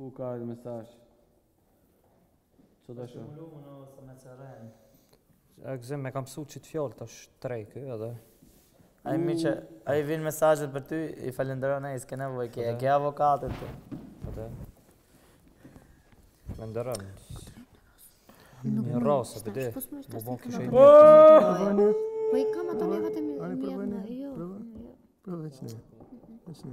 U ka ardhë me sash Po të shumë lumë më në këmë e që rrëmë E këzim me kam su që të fjollë të shë të rejkë A e mi që A e vinë mesajët për ty I falenderon e i s'ke nevoj ke E avokatët po po, të Po, po të Falenderon Një rrosë për ty Më bon kështë e një i kam atë me vatë e më Më i kam atë me vatë e më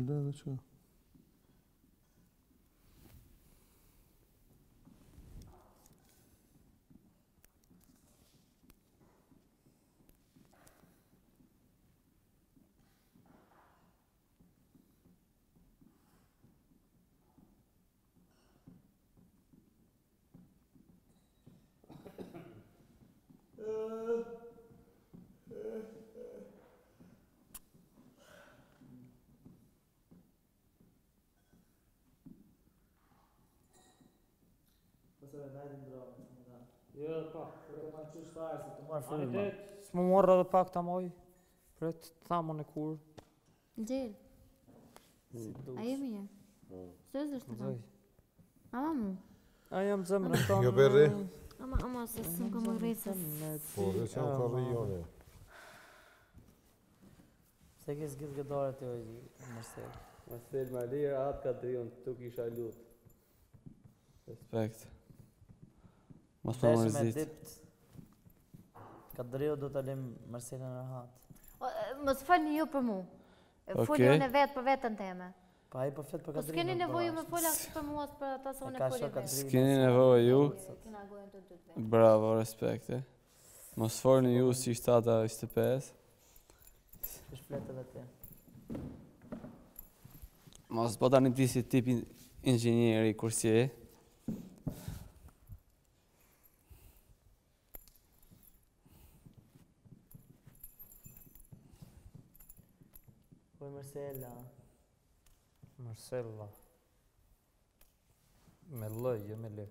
да, да ну что? Jo, pa. Së më morë edhe pak të amoj për të thamon e kur. Gjell. Mm. A jemi e? Së po. është është të thamon? Ama mu. A jam zemrë të Jo berri. Ama, ama, se së më më Po, dhe që më ka rrijone. Se kësë gjithë gëdore të ojë, Marcel. Marcel, ma lirë atë ka të rrion, të tuk isha lutë. Respekt. Respekt. Mos po mërzit. Ka drejo do të alim në Mos fëllë një ju për mu. E fëllë një vetë për vetën teme. Pa i po për fëllë për Kadrinë. Po s'keni po nevoj ju me fëllë për mu për ata së unë e fëllë i vetë. S'keni po nevoj ju. Bravo, respekte. Mos fëllë një ju si 7.25. ata i stëpes. dhe ti. Mos bota ta një ti si tip ingjineri Po Marcela. Marcela. Me lë, jo me lë.